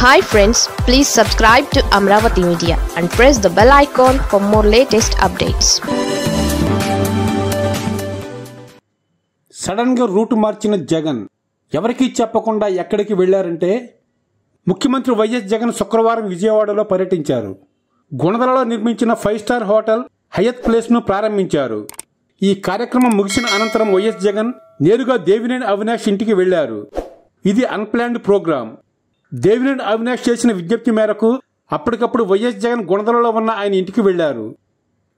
Hi friends please subscribe to Amaravati media and press the bell icon for more latest updates సడన్గా route మార్చిన జగన్ ఎవరికీ చెప్పకుండా ఎక్కడికి వెళ్ళారంటే ముఖ్యమంత్రి వైఎస్ జగన్ శుక్రవారం విజయవాడలో పర్యటించారు. గుణదలలో నిర్మించిన ఫైవ్ స్టార్ హోటల్ హయత్ ప్లేస్ను ప్రారంభించారు. ఈ కార్యక్రమం ముగిసిన అనంతరం వైఎస్ జగన్ నేరుగా దేవినేని అవినాష్ ఇంటికి వెళ్ళారు ఇది అన్ప్లాన్డ్ ప్రోగ్రాం దేవినేని అవినాష్ చేసిన విజ్ఞప్తి మేరకు అప్పటికప్పుడు వైఎస్ జగన్ గుణదలలో ఉన్న ఆయన ఇంటికి వెళ్ళారు.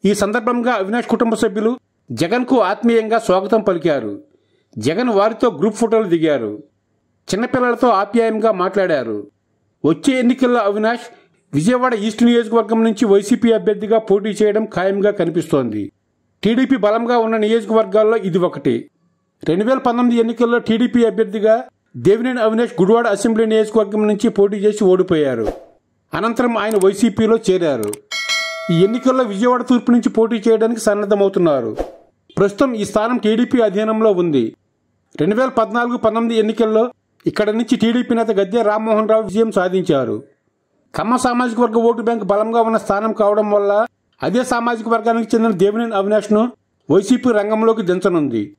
ఈ సందర్భంగా అవినాష్ కుటుంబ సభ్యులు జగన్కు ఆత్మీయంగా స్వాగతం పలికారు. జగన్ వారితో గ్రూప్ ఫోటోలు దిగారు. చిన్నపిల్లలతో ఆప్యాయంగా మాట్లాడారు. వచ్చే ఎన్నికల్లో అవినాష్ విజయవాడ ఈస్ట్ నియోజకవర్గం నుంచి వైసీపీ అభ్యర్థిగా పోటీ చేయడం ఖాయంగా కనిపిస్తోంది. టీడీపీ బలంగా ఉన్న నియోజకవర్గాల్లో ఇది ఒకటి. రెండు వేల పంతొమ్మిది ఎన్నికల్లో టీడీపీ అభ్యర్థిగా దేవినేని అవినాష్ గుడివాడ అసెంబ్లీ నియోజకవర్గం నుంచి పోటీ చేసి ఓడిపోయారు. అనంతరం ఆయన వైసీపీలో చేరారు. ఈ ఎన్నికల్లో విజయవాడ తూర్పు నుంచి పోటీ చేయడానికి సన్నద్ధమవుతున్నారు. ప్రస్తుతం ఈ స్థానం టీడీపీ అధీనంలో ఉంది. రెండు వేల పద్నాలుగు పంతొమ్మిది ఎన్నికల్లో ఇక్కడ నుంచి టీడీపీ నేత గద్దె రామ్మోహన్ రావు విజయం సాధించారు. కమ్మ సామాజిక వర్గ ఓటు బ్యాంక్ బలంగా ఉన్న స్థానం కావడం వల్ల అదే సామాజిక వర్గానికి చెందిన దేవినేని అవినాష్ను వైసీపీ రంగంలోకి దించనుంది.